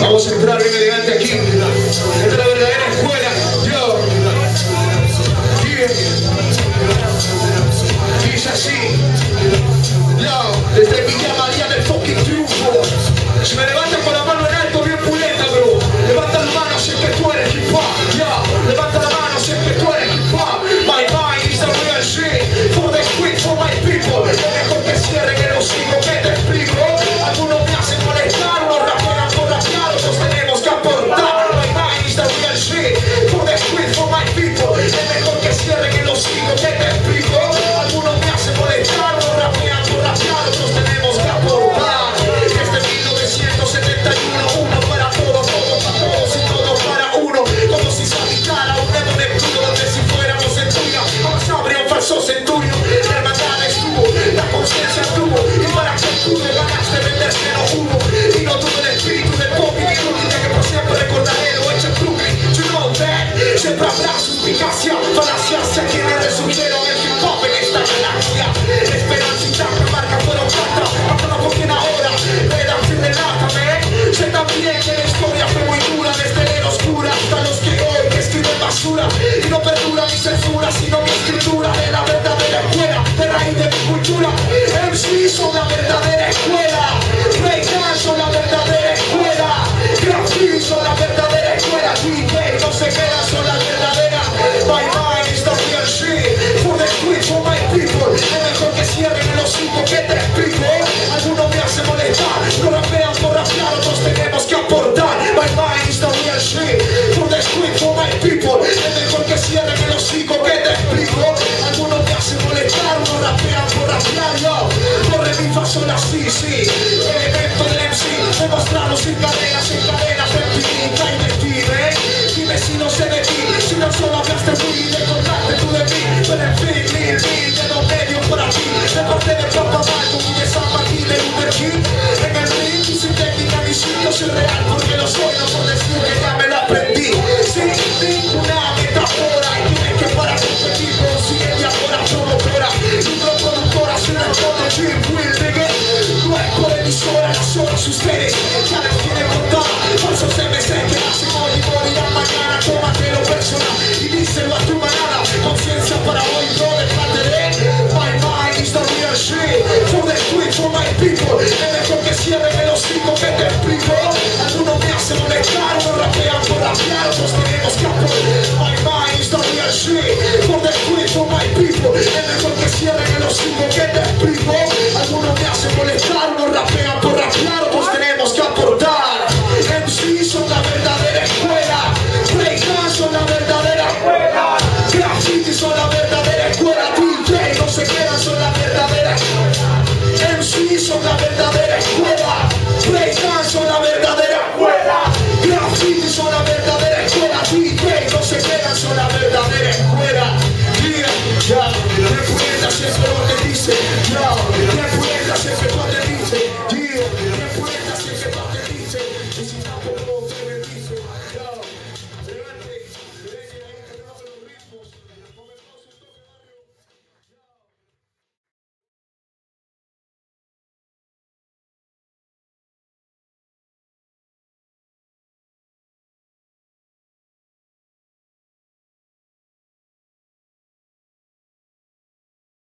Vamos a entrar bien elegante aquí. Esta es la verdadera escuela. Yo. Yeah. Y es así. Ya. Desde Villa María del fucking triunfo. Si me levantan con la mano en alto, bien puleta, bro. Levanta la mano siempre tú eres hip hop. Ya. Levanta la mano siempre tú eres hip hop. My mind is the real shit. For the street, for my people. Lo mejor que cierre επιλέξει και δεν το λέψει Δεν μας τράβωσε κανένας, κανένας δεν να είναι ρε Είμαι σύνος, ustedes ya les quieren contar Por eso se me que hacen hoy y morirán mañana Tómatelo personal. Y díselo a tu manada Conciencia para hoy, no dejarte de My mind is the real shit. For the street, for my people Me dejo que cierren el hocico que te explico. Algunos me hacen honestar, me rapean por rapear Otros tenemos que apoyar. My mind is the real shit. For the street, for my people Me dejo que cierren el hocico que te explico. Algunos me hacen molestar, say no.